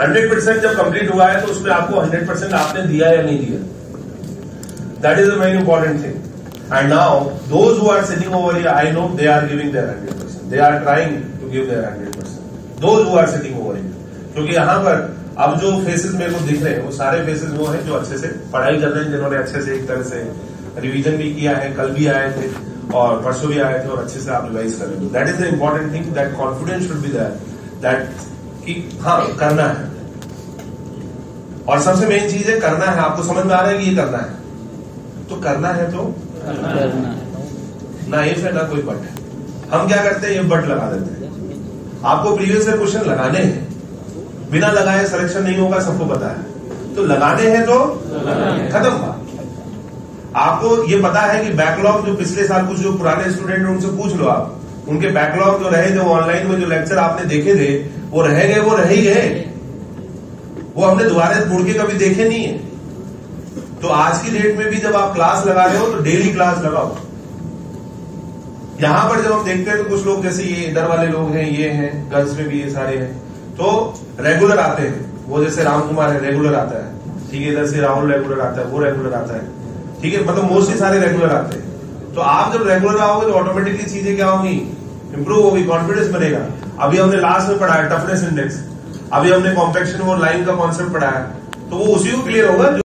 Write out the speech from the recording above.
Hundred percent जब complete हुआ है तो उसमें आपको हंड्रेड परसेंट आपने दिया या नहीं दिया। That is a very important thing and now those who are sitting over here I know they are giving their hundred percent they are trying to give their hundred percent those who are sitting over here क्योंकि यहाँ पर अब जो faces मेरे को दिख रहे हैं, वो सारे फेसेस वो हैं जो अच्छे से पढ़ाई कर रहे हैं, जिन्होंने अच्छे से एक तरह से रिवीजन भी किया है, कल भी आए थे और परसों भी आए थे और अच्छे से आप रिवाइज कर रहे हो। That is the important thing that confidence should be that that कि हाँ करना है। और सबसे मेन चीज़ है करना है। आपको समझ में आ रहा है कि ये करना है? तो करना है तो ना इफ़ है ना कोई बट है। हम क्या करते हैं? ये बट लगा देते हैं। आपको प्रीवियस ईयर क्वेश्चन लगाने हैं। बिना लगाए सिलेक्शन नहीं होगा सबको पता है। तो लगाने हैं तो खत्म हुआ। आपको ये पता है कि बैकलॉग जो पिछले साल कुछ जो पुराने स्टूडेंट हैं उनसे पूछ लो आप। उनके बैकलॉग जो रहे थे ऑनलाइन में जो लेक्चर आपने देखे थे, वो रह गए, वो रह ही। गए वो हमने दोबारा मुड़ के कभी देखे नहीं है। तो आज की डेट में भी जब आप क्लास लगा रहे हो तो डेली क्लास लगाओ। यहाँ पर जब हम देखते हैं तो कुछ लोग जैसे ये इधर वाले लोग हैं, ये हैं गर्ल्स में भी ये सारे हैं। तो रेगुलर आते हैं। वो जैसे राम कुमार है रेगुलर आता है। ठीक है, इधर से राहुल रेगुलर आता है, वो रेगुलर आता है। ठीक है मतलब मोस्टली सारे रेगुलर आते हैं। तो आप जब रेगुलर आओगे तो ऑटोमेटिकली चीज़ें क्या होंगी? इंप्रूव होगी कॉन्फिडेंस बनेगा। अभी हमने लास्ट में पढ़ा है टफनेस इंडेक्स अभी हमने कॉम्पेक्शन और लाइन का कॉन्सेप्ट पढ़ा है। तो वो उसी को क्लियर होगा